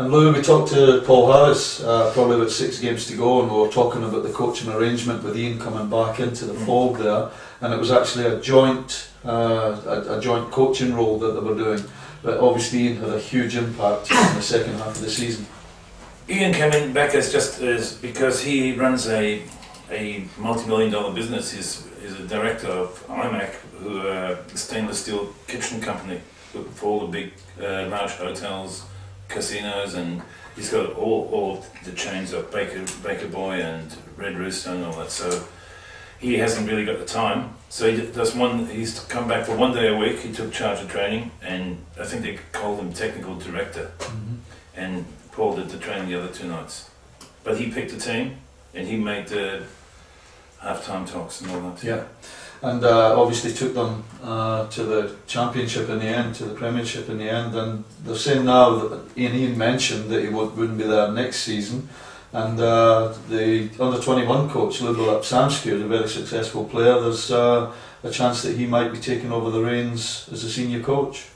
And Lou, we talked to Paul Harris uh, probably with six games to go, and we were talking about the coaching arrangement with Ian coming back into the mm. fold there, and it was actually a joint uh, a, a, joint coaching role that they were doing. But obviously, Ian had a huge impact in the second half of the season. Ian came in back as just as because he runs a a multi-million dollar business. He's, he's a director of IMAC, who are a stainless steel kitchen company for all the big uh, large hotels casinos, and he's got all, all the chains of Baker Baker Boy and Red Rooster and all that. So he hasn't really got the time. So he does one. He's come back for one day a week. He took charge of training, and I think they called him technical director. Mm-hmm. And Paul did the training the other two nights. But he picked the team, and he made the half-time talks and all that. Yeah and uh, obviously took them uh, to the championship in the end, to the premiership in the end. And they're saying now that Ian, Ian mentioned that he would, wouldn't be there next season. And uh, the under 21 coach, Lubo Samsky, is a very successful player. There's uh, a chance that he might be taking over the reins as a senior coach.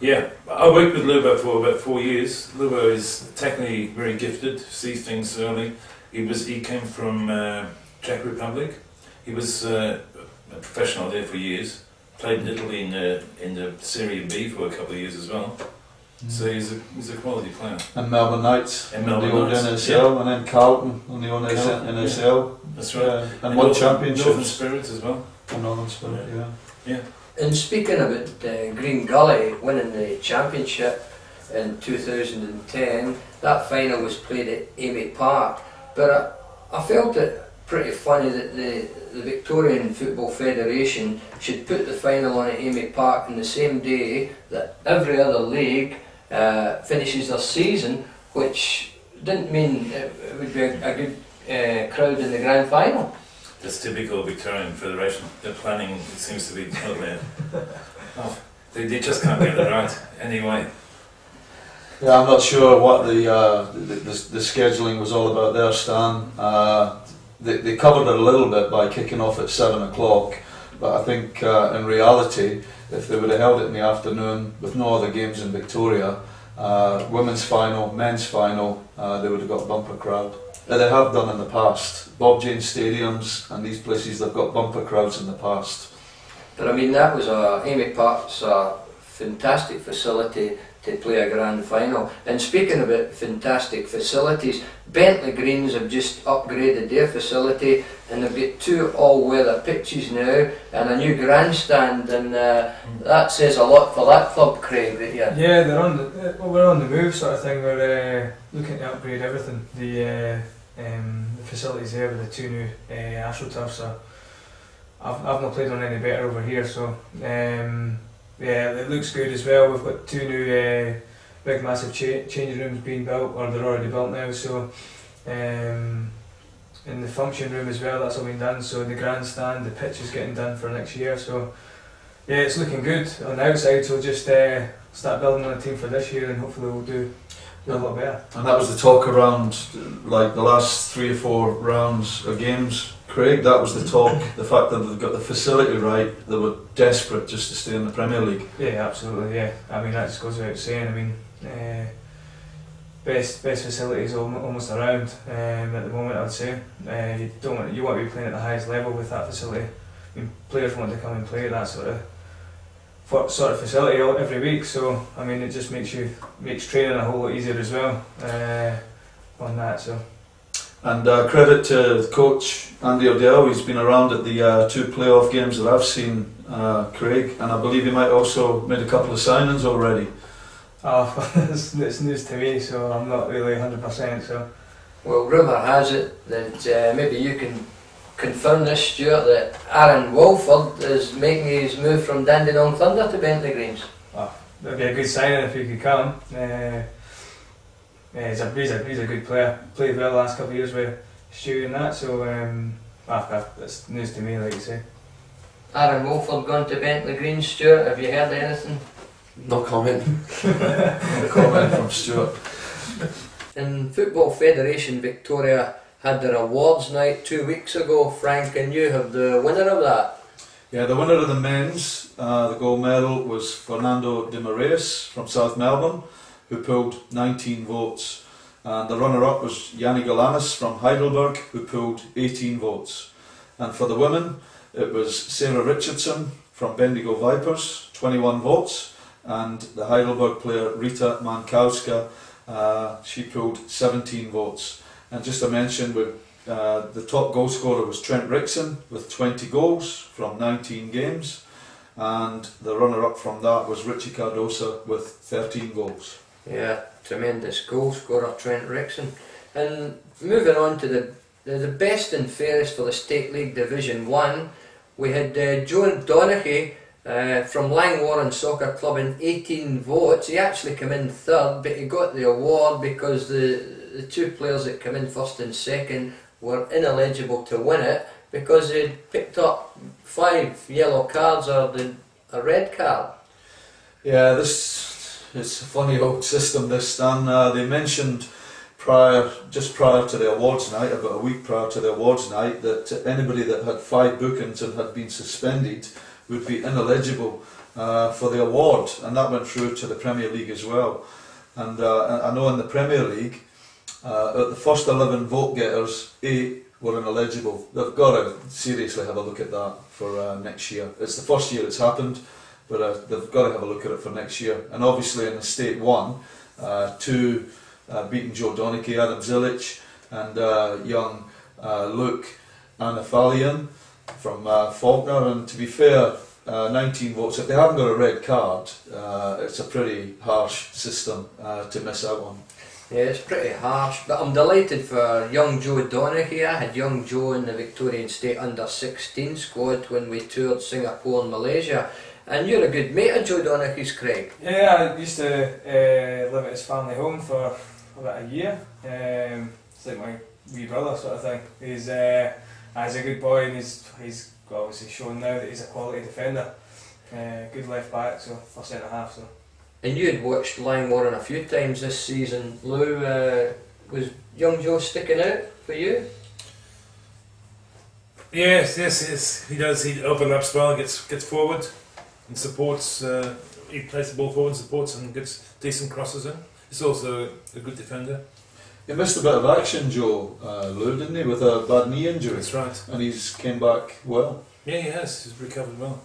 Yeah, I worked with Lubo for about four years. Lubo is technically very gifted, sees things early. He was he came from uh, Czech Republic. He was uh, a professional there for years. Played in Italy in the in the Serie B for a couple of years as well. Mm. So he's a he's a quality player. And Melbourne Knights, and Melbourne the old Knights, NSL, yeah. and then Carlton on the old Carlton, NSL. Yeah. That's right. Yeah. And, one championship. Northern Spirits as well. And Northern Spirit, yeah. Yeah. And speaking about uh, Green Gully winning the championship in 2010, that final was played at AAMI Park. But I, I felt it pretty funny that the, the Victorian Football Federation should put the final on at AAMI Park on the same day that every other league uh, finishes their season, which didn't mean it would be a, a good uh, crowd in the grand final. It's typical Victorian Federation. Their planning it seems to be totally. oh, they, they just can't get it right anyway. Yeah, I'm not sure what the, uh, the, the, the scheduling was all about there, Stan. Uh, they, they covered it a little bit by kicking off at seven o'clock, but I think uh, in reality, if they would have held it in the afternoon with no other games in Victoria, uh, women's final, men's final, uh, they would have got a bumper crowd. Uh, they have done in the past. Bob Jane stadiums and these places, they've got bumper crowds in the past. But I mean, that was a AAMI Park's a fantastic facility to play a grand final. And speaking about fantastic facilities, Bentleigh Greens have just upgraded their facility and they've got two all-weather pitches now and a new grandstand and uh, that says a lot for that club, Craig. Right here. Yeah, they're on the well, we're on the move sort of thing. We're uh, looking to upgrade everything. The, uh, um, the facilities there with the two new uh, AstroTurfs. So I've I've not played on any better over here, so. Um, yeah, it looks good as well. We've got two new uh, big, massive cha- rooms being built, or they're already built now. So, um, in the function room as well, that's all been done. So the grandstand, the pitch is getting done for next year. So, yeah, it's looking good on the outside. So just uh, start building on a team for this year, and hopefully we'll do a lot better. And that was the talk around like the last three or four rounds of games Craig, that was the talk. the fact that they've got the facility right, they were desperate just to stay in the Premier League. Yeah, absolutely. Yeah, I mean that just goes without saying. I mean, uh, best best facilities almost around um, at the moment. I'd say uh, you don't want you want to be playing at the highest level with that facility. I mean, players want to come and play at that sort of sort of facility every week. So I mean, it just makes you makes training a whole lot easier as well uh, on that. So. And uh, credit to the coach Andy O'Dell, he's been around at the uh, two playoff games that I've seen, uh, Craig, and I believe he might also made a couple of signings already. Oh, it's, it's news to me, so I'm not really 100%. So, Well, rumour has it that uh, maybe you can confirm this, Stuart, that Aaron Walford is making his move from Dandenong Thunder to Bentleigh Greens. Oh, that'd be a good signing if he could come. Uh, yeah, he's a, he's a, he's a good player. Played well the last couple of years with Stu and that, so um, ah, that's news to me, like you say. Aaron Wolford gone to Bentleigh Green, Stuart. Have you heard anything? No comment. no comment from Stuart. In Football Federation Victoria had their awards night two weeks ago. Frank, and you have the winner of that. Yeah, the winner of the men's, uh, the gold medal was Fernando de Moraes from South Melbourne. Who pulled 19 votes. And the runner-up was Yanni Galanis from Heidelberg, who pulled 18 votes. And for the women, it was Sarah Richardson from Bendigo Vipers, 21 votes, and the Heidelberg player Rita Mankowska, uh, she pulled 17 votes. And just to mention, uh, the top goal scorer was Trent Rickson with 20 goals from 19 games, and the runner-up from that was Richie Cardosa with 13 goals. Yeah, tremendous goal scorer Trent Rickson. And moving on to the the, best and fairest for the State League Division 1, we had uh, Joe Donaghy uh, from Langwarrin Soccer Club in 18 votes. He actually came in third, but he got the award because the, the two players that came in first and second were ineligible to win it because they'd picked up five yellow cards or the, a red card. Yeah, this it's a funny old system. This Stan. Uh, they mentioned prior, just prior to the awards night, about a week prior to the awards night, that anybody that had five bookings and had been suspended would be ineligible uh, for the award, and that went through to the Premier League as well. And uh, I know in the Premier League, uh, the first 11 vote getters, eight were ineligible. They've got to seriously have a look at that for uh, next year. It's the first year it's happened, but uh, they've got to have a look at it for next year. And obviously in the State 1, uh, two uh, beating Joe Donaghy, Adam Zilic, and uh, young uh, Luke Anafalian from uh, Fawkner. And to be fair, uh, 19 votes. If they haven't got a red card, it's a pretty harsh system to miss out on. Yeah, it's pretty harsh, but I'm delighted for young Joe Donaghy. I had young Joe in the Victorian State under 16 squad when we toured Singapore and Malaysia. And you're a good mate of Joe Donaghy's, Craig. Yeah, I used to uh, live at his family home for about a year. Um, it's like my wee brother sort of thing. He's uh, he's a good boy and he's he's obviously shown now that he's a quality defender. Uh, good left back, so for centre half. So And you had watched Langwarrin a few times this season. Lou, uh, was young Joe sticking out for you? Yes, yes, yes. He does. He opens up well, gets gets forward, and supports. Uh, he plays the ball forward, and supports, and gets decent crosses in. He's also a good defender. He missed a bit of action, Joe uh, Lou, didn't he, with a bad knee injury, That's right. and he's came back well. Yeah, he has. He's recovered well.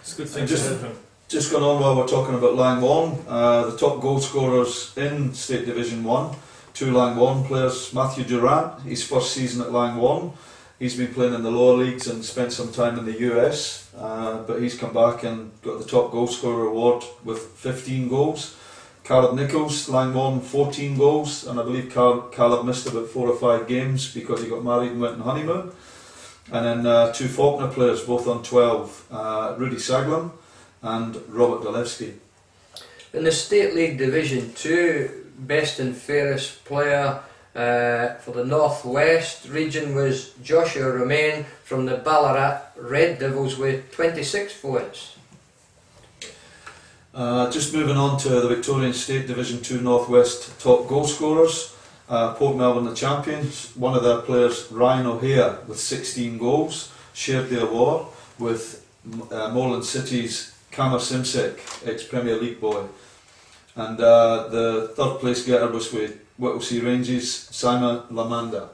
It's a good thing And to just- have him. Just going on while we're talking about Langwarrin, uh, the top goal scorers in State Division 1, two Langwarrin players, Matthew Durant, his first season at Langwarrin. He's been playing in the lower leagues and spent some time in the US, uh, but he's come back and got the top goal scorer award with 15 goals. Caleb Nichols, Langwarrin, 14 goals, and I believe Cal- Caleb missed about four or five games because he got married and went on honeymoon. And then uh, two Fawkner players, both on 12, uh, Rudy Saglam and Robert Dalewski. In the State League Division 2, best and fairest player uh, for the Northwest region was Joshua Romain from the Ballarat Red Devils with 26 points. Uh, just moving on to the Victorian State Division 2 Northwest top goal scorers. Uh, Port Melbourne the champions. One of their players, Ryan O'Hare, with 16 goals, shared the award with uh, Moreland City's Kammer Simsek, ex-Premier League boy. And uh, the third place getter was with Whittlesea Ranges, Simon Lamanda.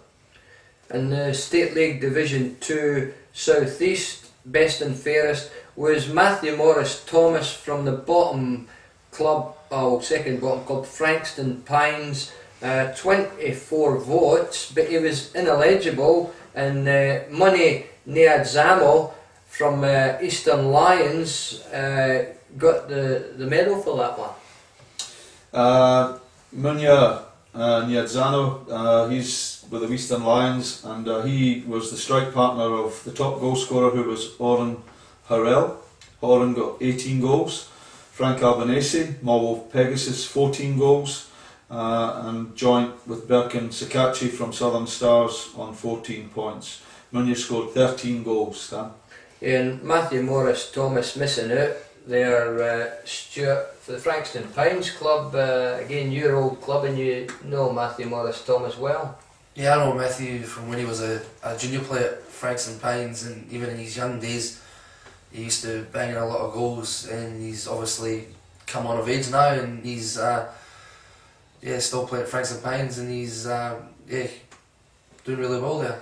In the State League Division 2 Southeast, best and fairest was Matthew Morris Thomas from the bottom club, oh, second bottom club, Frankston Pines. Uh, 24 votes, but he was ineligible. And uh, Money Niadzamo from uh, Eastern Lions uh, got the, the medal for that one. Uh, Munya uh, Niadzano, uh, he's with the Eastern Lions, and uh, he was the strike partner of the top goal scorer, who was Oren Harrell. Oren got 18 goals. Frank Albanese, Marwolf Pegasus, 14 goals. Uh, and joint with Birkin Sakachi from Southern Stars on 14 points. Munya scored 13 goals, Stan. And Matthew Morris Thomas missing out. They're uh, Stuart for the Frankston Pines Club. Uh, again, your old club, and you know Matthew Morris Thomas well. Yeah, I know Matthew from when he was a, a junior player at Frankston Pines, and even in his young days, he used to bang in a lot of goals. And he's obviously come on of age now, and he's uh, yeah, still playing at Frankston Pines, and he's um, yeah doing really well there.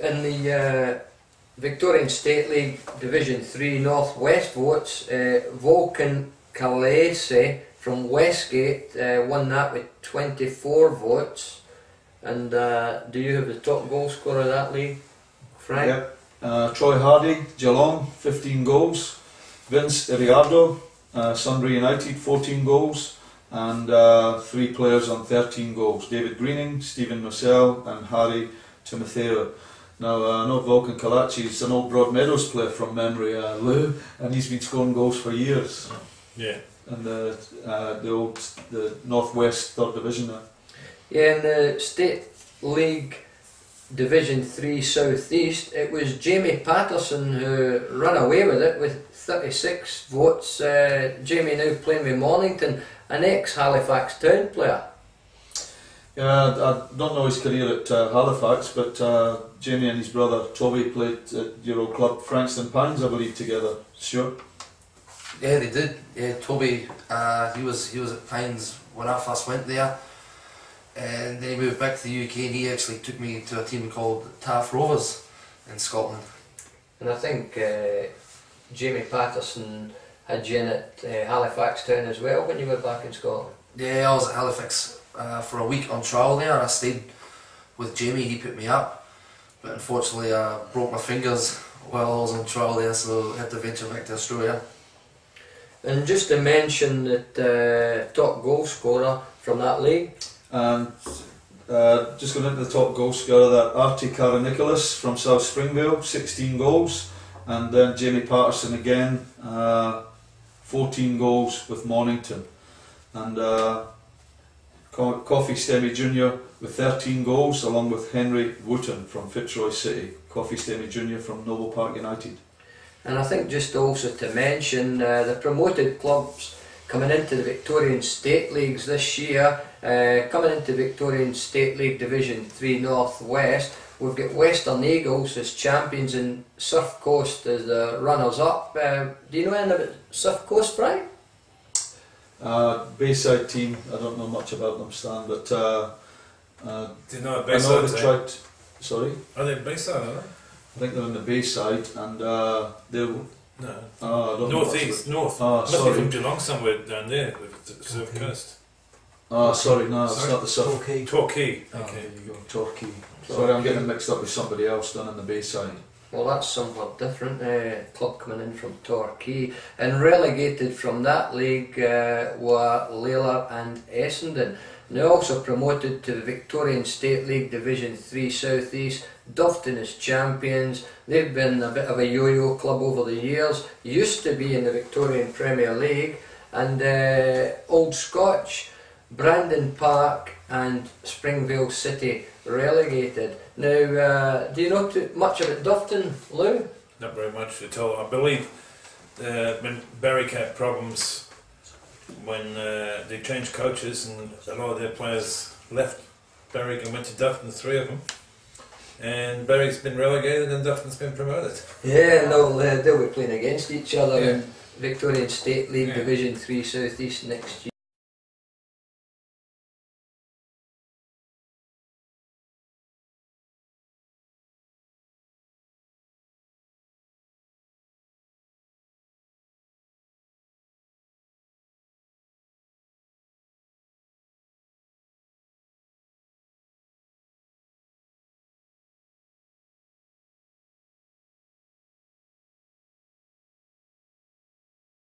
In the uh, Victorian State League Division 3 North West votes, uh, Vulcan Calese from Westgate uh, won that with 24 votes. And uh, do you have the top goal scorer of that league, Frank? Yep. Uh, Troy Hardy, Geelong, 15 goals. Vince Iriardo, uh, Sunbury United, 14 goals. And uh, three players on 13 goals David Greening, Stephen Marcel, and Harry Timotheo. Now, uh, I know Vulcan Kalachi is an old Broadmeadows player from memory, uh, Lou, and he's been scoring goals for years. Yeah. And the, uh, the old the Northwest Third Division. Uh, Yeah, in the State League Division 3 Southeast, it was Jamie Patterson who ran away with it with 36 votes. Uh, Jamie now playing with Mornington, an ex Halifax Town player. Yeah, I I don't know his career at uh, Halifax, but uh, Jamie and his brother Toby played at your old club, Frankston Pines, I believe, together. Sure. Yeah, they did. Yeah, Toby, uh, he was he was at Pines when I first went there, and then he moved back to the UK, and he actually took me to a team called Taff Rovers in Scotland. And I think uh, Jamie Patterson had you in at uh, Halifax Town as well when you were back in Scotland. Yeah, I was at Halifax uh, for a week on trial there, and I stayed with Jamie. He put me up, but unfortunately, I broke my fingers while I was on trial there, so I had to venture back to Australia. And just to mention that uh, top goal scorer from that league, And uh, just going into the top goal scorer, that Artie Nicholas from South Springvale, 16 goals. And then Jamie Patterson again, uh, 14 goals with Mornington. And uh, Co- Coffee Stemy Jr. with 13 goals, along with Henry Wooten from Fitzroy City. Coffee Stemy Jr. from Noble Park United. And I think just also to mention uh, the promoted clubs coming into the Victorian State Leagues this year, uh, coming into Victorian State League Division 3 North West, we've got Western Eagles as champions and Surf Coast as the runners up. Uh, do you know anything about Surf Coast, Frank? Uh, Bayside team, I don't know much about them, Stan, but uh, uh, Do you know I know Bayside? they eh? tried. Sorry? Are they Bayside, are I think they're in the Bayside and uh, they're. No. Oh, I don't know North much East, North. Oh, Must be sorry. from Geelong somewhere down there, the the Surf Coast. Oh, sorry, no, it's Sorry? not the Surf. Okay. Torquay. Oh, Okay. there you go, Torquay. Sorry, I'm getting mixed up with somebody else down in the Bayside. Well, that's somewhat different. Uh, club coming in from Torquay and relegated from that league uh, were Layla and Essendon. Now also promoted to the Victorian State League Division 3 South East. Doveton as champions. They've been a bit of a yo-yo club over the years. Used to be in the Victorian Premier League and uh, Old Scotch, Brandon Park and Springvale City relegated. Now, uh, do you know too much about Doveton, Lou? Not very much at all. I believe uh, when Berwick had problems when uh, they changed coaches and a lot of their players left Berwick and went to Doveton, three of them. And Berwick's been relegated and Doveton's been promoted. Yeah, no, uh, they'll be playing against each other Yeah. in Victorian State League Yeah. Division 3 South East next year.